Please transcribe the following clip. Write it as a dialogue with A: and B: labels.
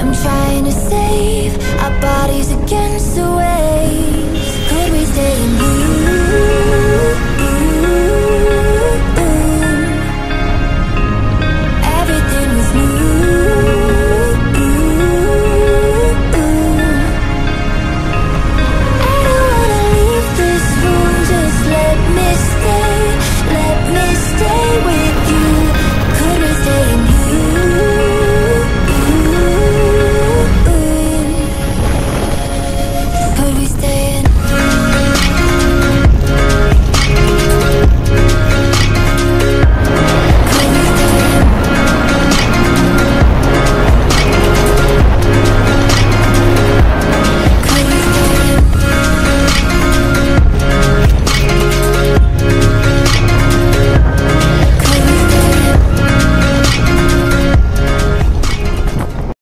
A: I'm trying to save our bodies again.